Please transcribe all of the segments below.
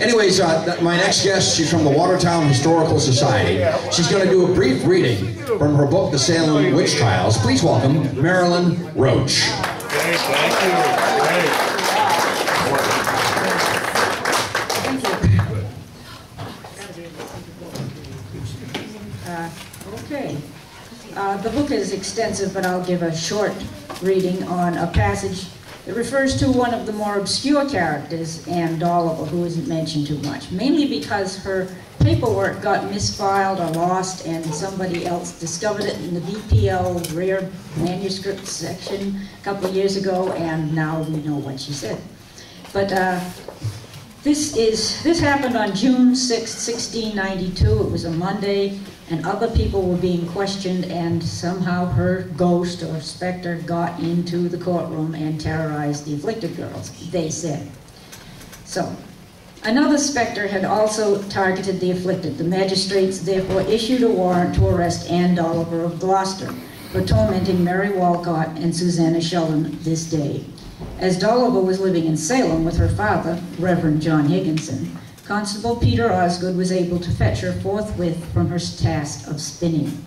Anyways, uh, my next guest, she's from the Watertown Historical Society. She's going to do a brief reading from her book, The Salem Witch Trials. Please welcome Marilynne Roach. Uh, Okay. Uh, The book is extensive, but I'll give a short reading on a passage that refers to one of the more obscure characters, Anne Dolliver, who isn't mentioned too much, mainly because her paperwork got misfiled or lost and somebody else discovered it in the BPL rare manuscript section a couple of years ago, and now we know what she said. But uh, this is this happened on June 6, 1692. It was a Monday, and other people were being questioned, and somehow her ghost or specter got into the courtroom and terrorized the afflicted girls, they said. So, another specter had also targeted the afflicted. The magistrates therefore issued a warrant to arrest Anne Dolliver of Gloucester for tormenting Mary Walcott and Susanna Sheldon this day. As Dolliver was living in Salem with her father, Reverend John Higginson, Constable Peter Osgood was able to fetch her forthwith from her task of spinning.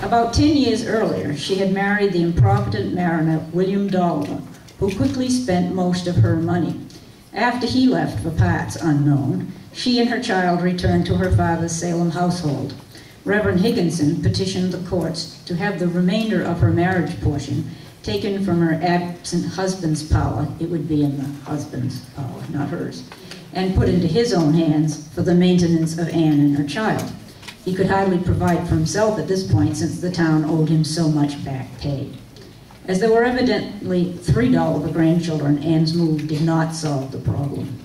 About ten years earlier, she had married the improvident mariner William Dolliver, who quickly spent most of her money. After he left for parts unknown, she and her child returned to her father's Salem household. Reverend Higginson petitioned the courts to have the remainder of her marriage portion taken from her absent husband's power, it would be in the husband's power, not hers, and put into his own hands for the maintenance of Anne and her child. He could hardly provide for himself at this point since the town owed him so much back pay. As there were evidently three Dolliver grandchildren, Anne's move did not solve the problem.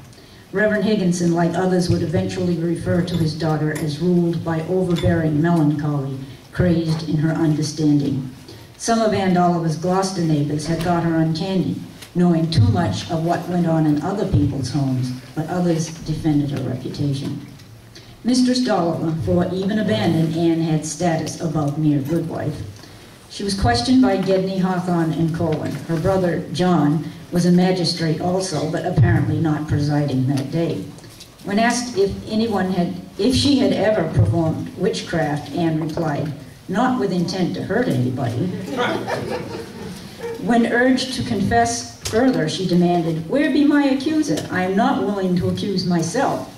Reverend Higginson, like others, would eventually refer to his daughter as ruled by overbearing melancholy, crazed in her understanding. Some of Anne Dolliver's Gloucester neighbors had thought her uncanny, knowing too much of what went on in other people's homes, but others defended her reputation. Mistress Dolliver, for even abandoned, Anne had status above mere goodwife. She was questioned by Gedney, Hathorne, and Corwin. Her brother, John, was a magistrate also, but apparently not presiding that day. When asked if anyone had, if she had ever performed witchcraft, Anne replied, not with intent to hurt anybody. when urged to confess further, she demanded, Where be my accuser? I am not willing to accuse myself.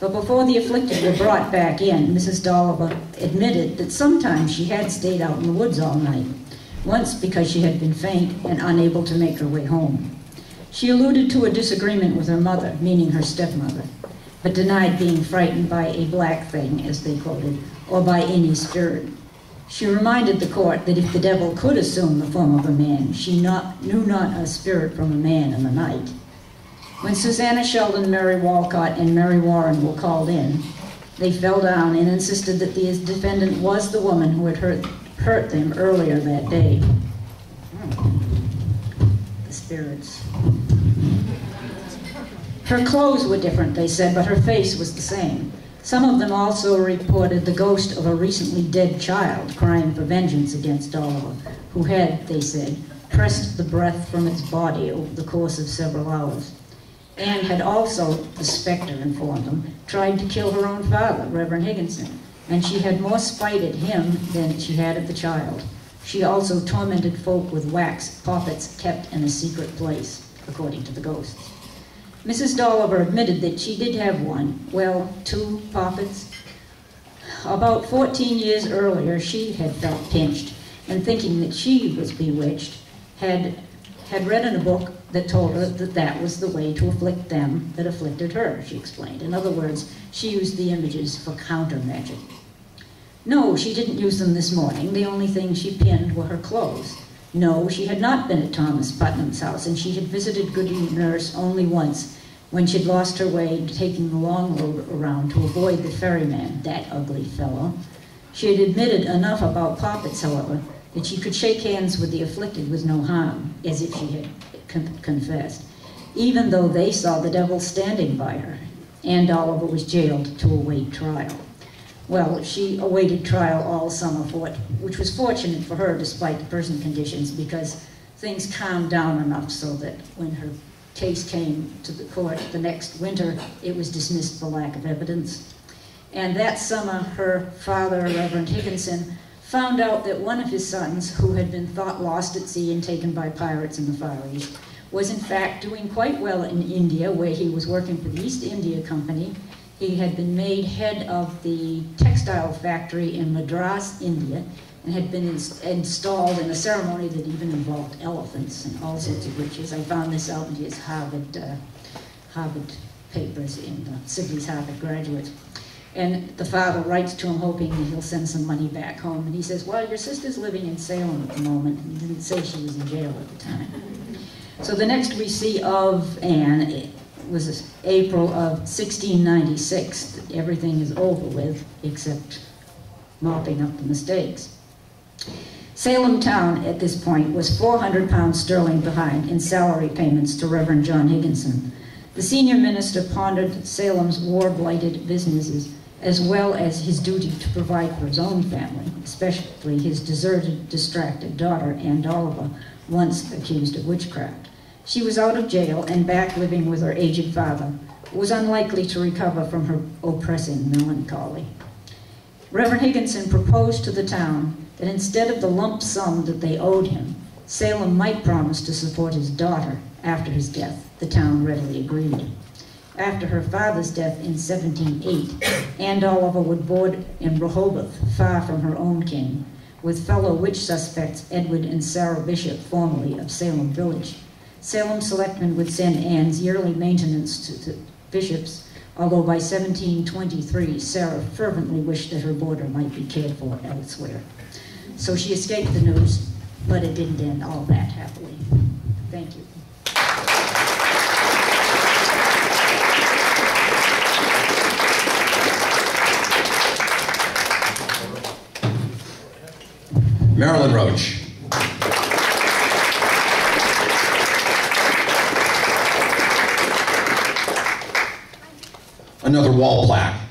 But before the afflicted were brought back in, Mrs. Dolliver admitted that sometimes she had stayed out in the woods all night, once because she had been faint and unable to make her way home. She alluded to a disagreement with her mother, meaning her stepmother, but denied being frightened by a black thing, as they quoted, or by any spirit. She reminded the court that if the devil could assume the form of a man, she not, knew not a spirit from a man in the night. When Susanna Sheldon, Mary Walcott, and Mary Warren were called in, they fell down and insisted that the defendant was the woman who had hurt, hurt them earlier that day. The spirits. Her clothes were different, they said, but her face was the same. Some of them also reported the ghost of a recently dead child crying for vengeance against Dolliver, who had, they said, pressed the breath from its body over the course of several hours. Anne had also, the specter informed them, tried to kill her own father, Reverend Higginson, and she had more spite at him than she had at the child. She also tormented folk with wax poppets kept in a secret place, according to the ghosts. Mrs. Dolliver admitted that she did have one, well, two poppets. About 14 years earlier, she had felt pinched, and thinking that she was bewitched, had, had read in a book that told her that that was the way to afflict them that afflicted her, she explained. In other words, she used the images for counter magic. No, she didn't use them this morning. The only thing she pinned were her clothes. No, she had not been at Thomas Putnam's house, and she had visited Goody Nurse only once, when she'd lost her way taking the long road around to avoid the ferryman, that ugly fellow. She had admitted enough about poppets, however, that she could shake hands with the afflicted with no harm, as if she had con confessed, even though they saw the devil standing by her. Anne Dolliver was jailed to await trial. Well, she awaited trial all summer, for it, which was fortunate for her despite the prison conditions because things calmed down enough so that when her case came to the court the next winter, it was dismissed for lack of evidence. And that summer, her father, Reverend Higginson, found out that one of his sons, who had been thought lost at sea and taken by pirates in the Far East, was in fact doing quite well in India, where he was working for the East India Company. He had been made head of the textile factory in Madras, India, and had been ins installed in a ceremony that even involved elephants and all sorts of riches. I found this out in his Harvard, uh, Harvard papers in uh, Sibley's Harvard graduates. And the father writes to him hoping he'll send some money back home. And he says, well, your sister's living in Salem at the moment. And he didn't say she was in jail at the time. So the next we see of Anne was April of 1696. Everything is over with except mopping up the mistakes. Salem town at this point was 400 pounds sterling behind in salary payments to Reverend John Higginson. The senior minister pondered Salem's war-blighted businesses as well as his duty to provide for his own family, especially his deserted, distracted daughter, Anne Dolliver, once accused of witchcraft. She was out of jail and back living with her aged father, was unlikely to recover from her oppressing melancholy. Reverend Higginson proposed to the town that instead of the lump sum that they owed him, Salem might promise to support his daughter after his death. The town readily agreed. After her father's death in 1708, Anne Dolliver would board in Rehoboth, far from her own kin, with fellow witch suspects Edward and Sarah Bishop, formerly of Salem Village. Salem selectmen would send Anne's yearly maintenance to the bishops, although by 1723, Sarah fervently wished that her boarder might be cared for elsewhere. So she escaped the news, but it didn't end all that happily. Thank you. Marilynne Roach. Another wall plaque.